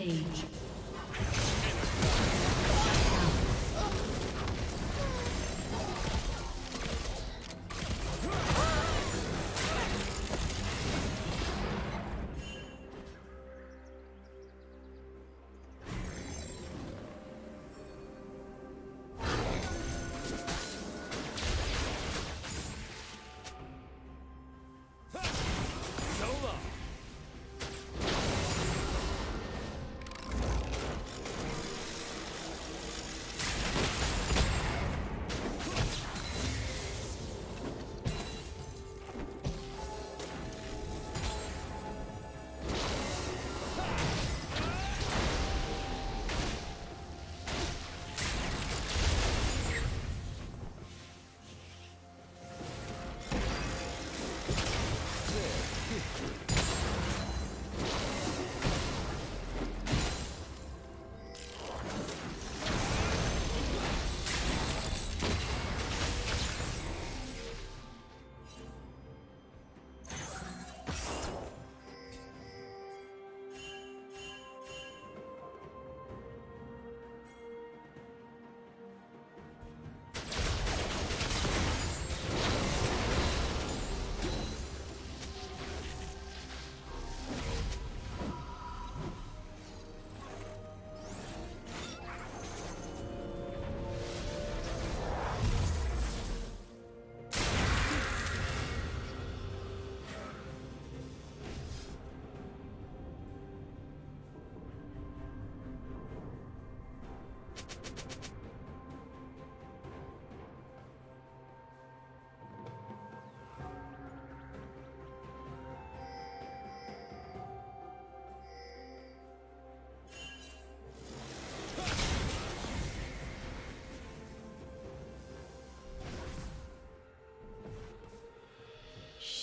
Rampage.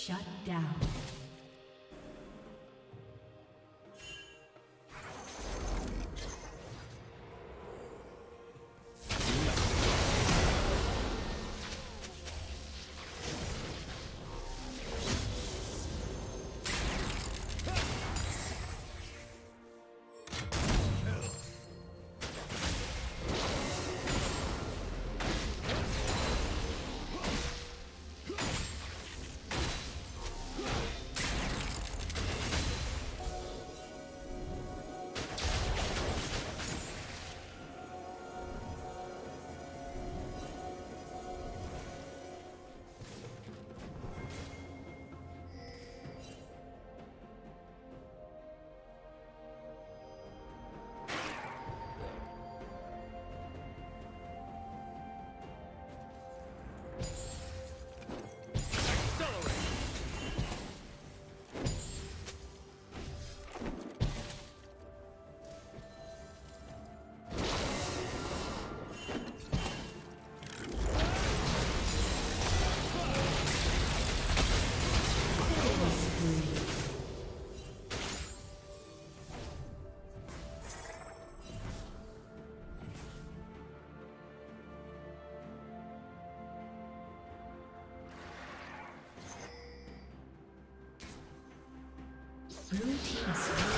Shut down. Blue team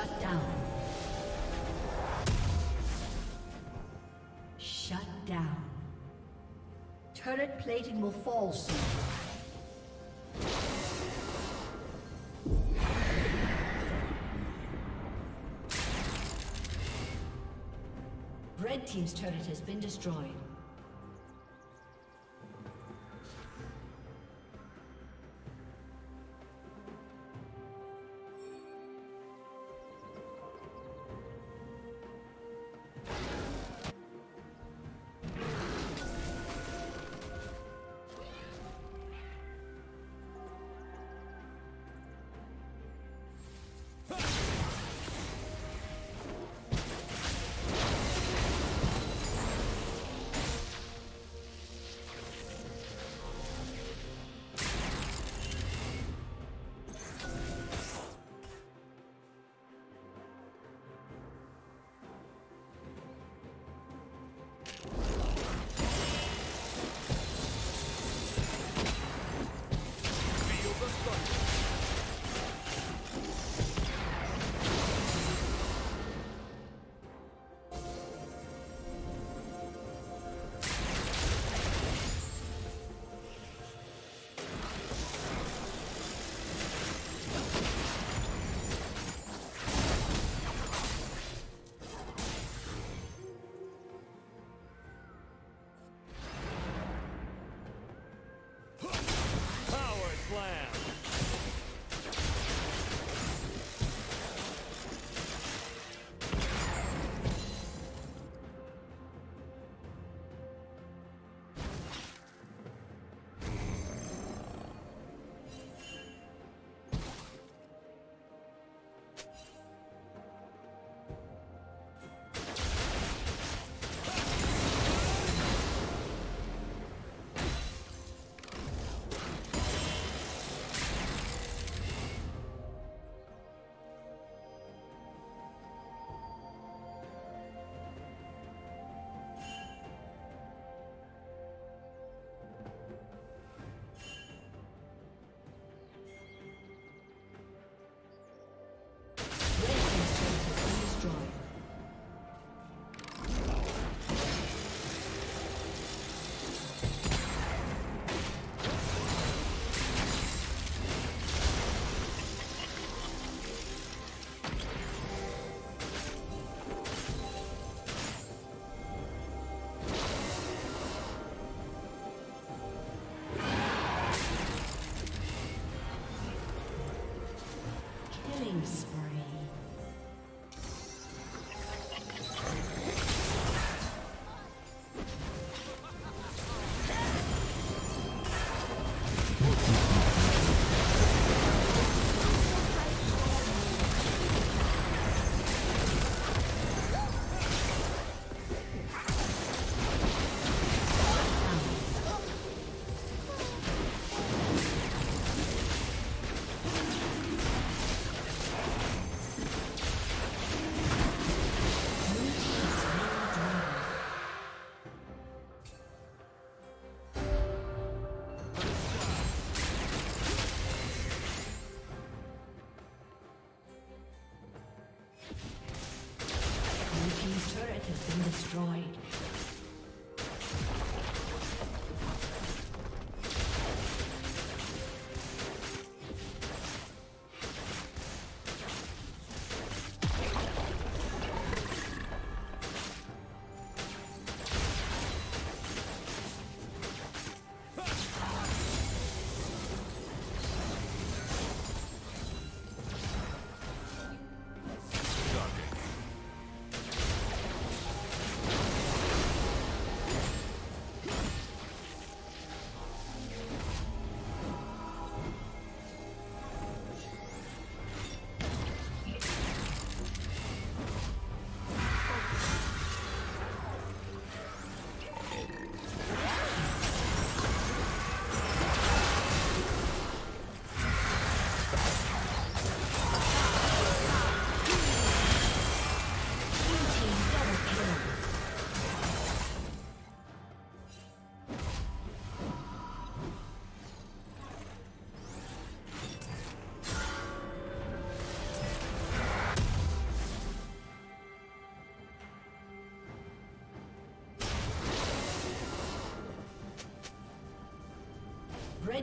Shut down. Shut down. Turret plating will fall soon. Red Team's turret has been destroyed.